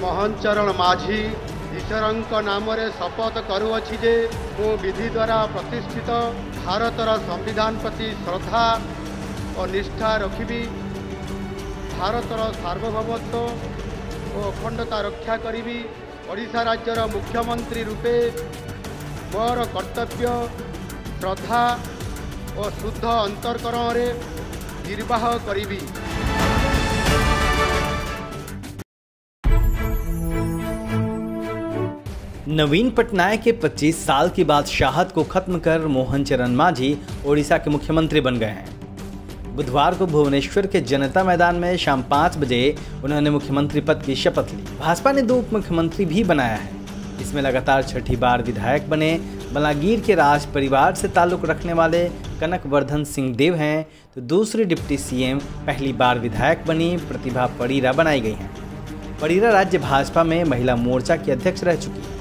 ମୋହନ ଚରଣ ମାଝୀ ଈଶ୍ୱରଙ୍କ ନାମରେ ଶପଥ କରୁଅଛି ଯେ ମୁଁ ବିଧି ଦ୍ୱାରା ପ୍ରତିଷ୍ଠିତ ଭାରତର ସମ୍ବିଧାନ ପ୍ରତି ଶ୍ରଦ୍ଧା ଓ ନିଷ୍ଠା ରଖିବି। ଭାରତର ସାର୍ବଭୌମତ୍ୱ ଓ ଅଖଣ୍ଡତା ରକ୍ଷା କରିବି। ଓଡ଼ିଶା ରାଜ୍ୟର ମୁଖ୍ୟମନ୍ତ୍ରୀ ରୂପେ ମୋର କର୍ତ୍ତବ୍ୟ ଶ୍ରଦ୍ଧା ଓ ଶୁଦ୍ଧ ଅନ୍ତର୍କରଣରେ ନିର୍ବାହ କରିବି। नवीन पटनायक के 25 साल की बादशाहत को खत्म कर मोहन चरण मांझी ओडिशा के मुख्यमंत्री बन गए हैं। बुधवार को भुवनेश्वर के जनता मैदान में शाम पाँच बजे उन्होंने मुख्यमंत्री पद की शपथ ली। भाजपा ने दो उप मुख्यमंत्री भी बनाया है। इसमें लगातार छठी बार विधायक बने। बलांगीर के राज परिवार से ताल्लुक रखने वाले कनक वर्धन सिंह देव हैं। तो दूसरी डिप्टी सीएम पहली बार विधायक बनी, प्रतिभा परीरा बनाई गई हैं। परीरा राज्य भाजपा में महिला मोर्चा की अध्यक्ष रह चुकी है।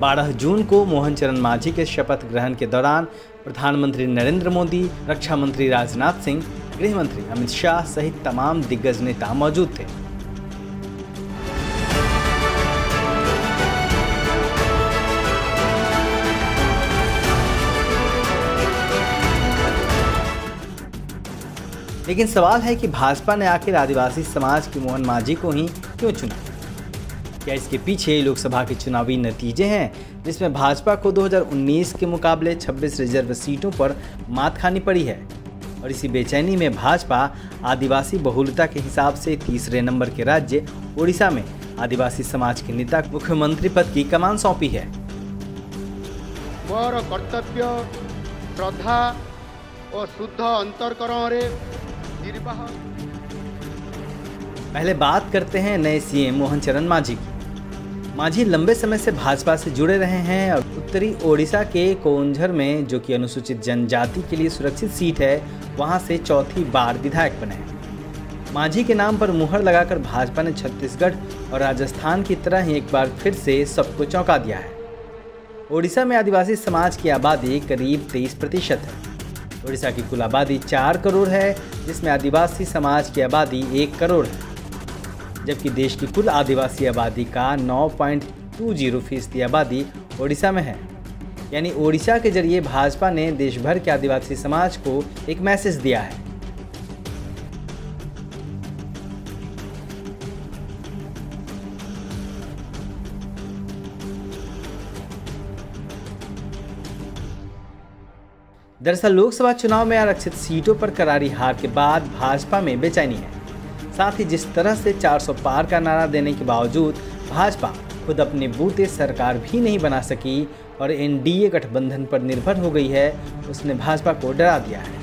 12 जून को मोहन चरण मांझी के शपथ ग्रहण के दौरान प्रधानमंत्री नरेंद्र मोदी रक्षा मंत्री राजनाथ सिंह गृह मंत्री अमित शाह सहित तमाम दिग्गज नेता मौजूद थे। लेकिन सवाल है कि भाजपा ने आखिर आदिवासी समाज की मोहन मांझी को ही क्यों चुना? क्या इसके पीछे लोकसभा के चुनावी नतीजे हैं, जिसमें भाजपा को 2019 के मुकाबले 26 रिज़र्व सीटों पर मात खानी पड़ी है। और इसी बेचैनी में भाजपा आदिवासी बहुलता के हिसाब से तीसरे नंबर के राज्य उड़ीसा में आदिवासी समाज के नेता मुख्यमंत्री पद की कमान सौंपी है। मोर कर्तव्य श्रद्धा और शुद्ध अंतरकरण निर्वाह पहले बात करते हैं नए सीएम मोहन चरण मांझी की। मांझी लंबे समय से भाजपा से जुड़े रहे हैं और उत्तरी ओडिशा के कोंझर में, जो कि अनुसूचित जनजाति के लिए सुरक्षित सीट है, वहाँ से चौथी बार विधायक बने हैं। मांझी के नाम पर मुहर लगाकर भाजपा ने छत्तीसगढ़ और राजस्थान की तरह ही एक बार फिर से सबको चौंका दिया है। ओडिशा में आदिवासी समाज की आबादी करीब 23 प्रतिशत है। ओडिशा की कुल आबादी चार करोड़ है, जिसमें आदिवासी समाज की आबादी एक करोड़ है। जबकि देश की कुल आदिवासी आबादी का 9.20 फ़ीसदी आबादी ओडिशा में है। यानी ओडिशा के ज़रिए भाजपा ने देश भर के आदिवासी समाज को एक मैसेज दिया है। दरअसल लोकसभा चुनाव में आरक्षित सीटों पर करारी हार के बाद भाजपा में बेचैनी है। साथ ही जिस तरह से 400 पार का नारा देने के बावजूद भाजपा खुद अपने बूते सरकार भी नहीं बना सकी और एनडीए गठबंधन पर निर्भर हो गई है, उसने भाजपा को डरा दिया है।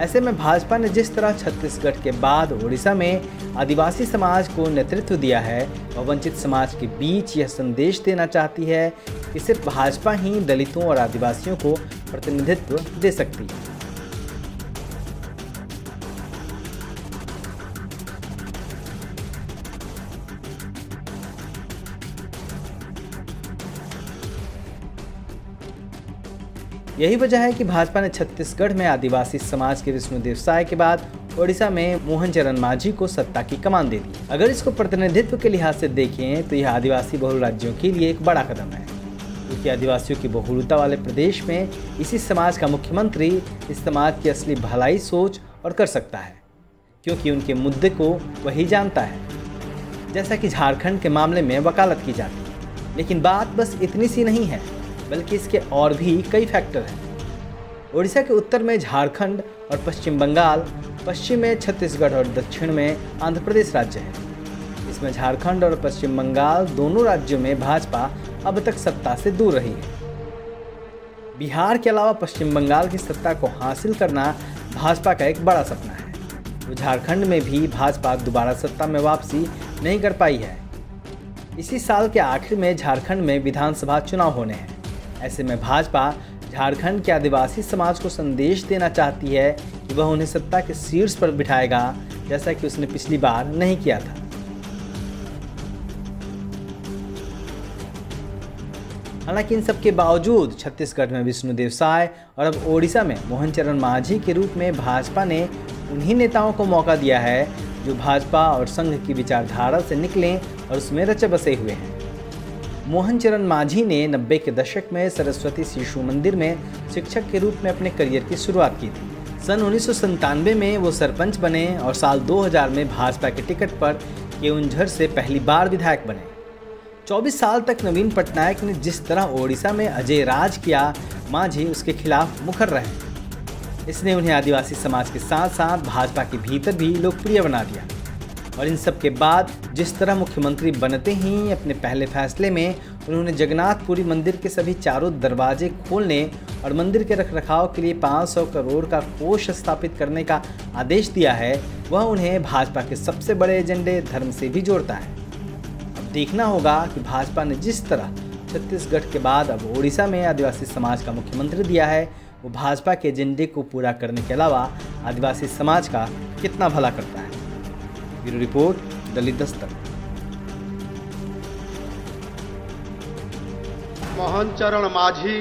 ऐसे में भाजपा ने जिस तरह छत्तीसगढ़ के बाद ओडिशा में आदिवासी समाज को नेतृत्व दिया है और वंचित समाज के बीच यह संदेश देना चाहती है कि सिर्फ़ भाजपा ही दलितों और आदिवासियों को प्रतिनिधित्व दे सकती है। यही वजह है कि भाजपा ने छत्तीसगढ़ में आदिवासी समाज के विष्णुदेव साय के बाद ओडिशा में मोहन चरण मांझी को सत्ता की कमान दे दी। अगर इसको प्रतिनिधित्व के लिहाज से देखें तो यह आदिवासी बहुल राज्यों के लिए एक बड़ा कदम है। क्योंकि आदिवासियों की बहुलता वाले प्रदेश में इसी समाज का मुख्यमंत्री इस समाज की असली भलाई सोच और कर सकता है, क्योंकि उनके मुद्दे को वही जानता है। जैसा कि झारखंड के मामले में वकालत की जाती है, लेकिन बात बस इतनी सी नहीं है। बल्कि इसके और भी कई फैक्टर हैं। उड़ीसा के उत्तर में झारखंड और पश्चिम बंगाल, पश्चिम में छत्तीसगढ़ और दक्षिण में आंध्र प्रदेश राज्य है। इसमें झारखंड और पश्चिम बंगाल दोनों राज्यों में भाजपा अब तक सत्ता से दूर रही है। बिहार के अलावा पश्चिम बंगाल की सत्ता को हासिल करना भाजपा का एक बड़ा सपना है। तो झारखंड में भी भाजपा दोबारा सत्ता में वापसी नहीं कर पाई है। इसी साल के आखिर में झारखंड में विधानसभा चुनाव होने हैं। ऐसे में भाजपा झारखंड के आदिवासी समाज को संदेश देना चाहती है कि वह उन्हें सत्ता के शीर्ष पर बिठाएगा, जैसा कि उसने पिछली बार नहीं किया था। हालाँकि इन सब के बावजूद छत्तीसगढ़ में विष्णुदेव साय और अब ओडिशा में मोहन चरण मांझी के रूप में भाजपा ने उन्हीं नेताओं को मौका दिया है जो भाजपा और संघ की विचारधारा से निकले और उसमें रचे बसे हुए हैं। मोहन चरण मांझी ने 90 के दशक में सरस्वती शिशु मंदिर में शिक्षक के रूप में अपने करियर की शुरुआत की थी। सन उन्नीस में वो सरपंच बने और साल 2000 में भाजपा के टिकट पर केउंझर से पहली बार विधायक बने। 24 साल तक नवीन पटनायक ने जिस तरह ओडिशा में अजय राज किया, मांझी उसके खिलाफ मुखर रहे। इसने उन्हें आदिवासी समाज के साथ साथ भाजपा के भीतर भी लोकप्रिय बना दिया। और इन सब के बाद जिस तरह मुख्यमंत्री बनते ही अपने पहले फैसले में, उन्होंने जगन्नाथपुरी मंदिर के सभी चारों दरवाजे खोलने और मंदिर के रखरखाव के लिए 500 करोड़ का कोष स्थापित करने का आदेश दिया है, वह उन्हें भाजपा के सबसे बड़े एजेंडे धर्म से भी जोड़ता है। अब देखना होगा कि भाजपा ने जिस तरह छत्तीसगढ़ के बाद अब ओडिशा में आदिवासी समाज का मुख्यमंत्री दिया है, वो भाजपा के एजेंडे को पूरा करने के अलावा आदिवासी समाज का कितना भला करता है। ब्यूरो रिपोर्ट दलित दस्तक ମୋହନ ଚରଣ ମାଝୀ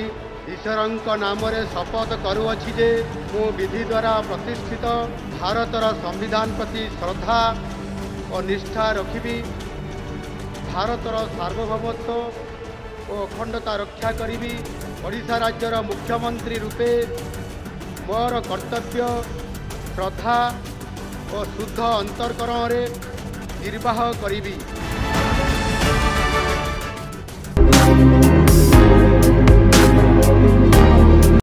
ଈଶ୍ୱରଙ୍କ ନାମରେ ଶପଥ କରୁଅଛି ଯେ ମୁଁ ବିଧି ଦ୍ୱାରା ପ୍ରତିଷ୍ଠିତ ଭାରତର ସମ୍ବିଧାନ ପ୍ରତି ଶ୍ରଦ୍ଧା ଓ ନିଷ୍ଠା ରଖିବି ଭାରତର ସାର୍ବଭୌମତ୍ୱ ଓ ଅଖଣ୍ଡତା ରକ୍ଷା କରିବି ଓଡ଼ିଶା ରାଜ୍ୟର ମୁଖ୍ୟମନ୍ତ୍ରୀ ରୂପେ ମୋର କର୍ତ୍ତବ୍ୟ ଶ୍ରଦ୍ଧା ଓ ଶୁଦ୍ଧ ଅନ୍ତର୍କରଣରେ ନିର୍ବାହ କରିବି।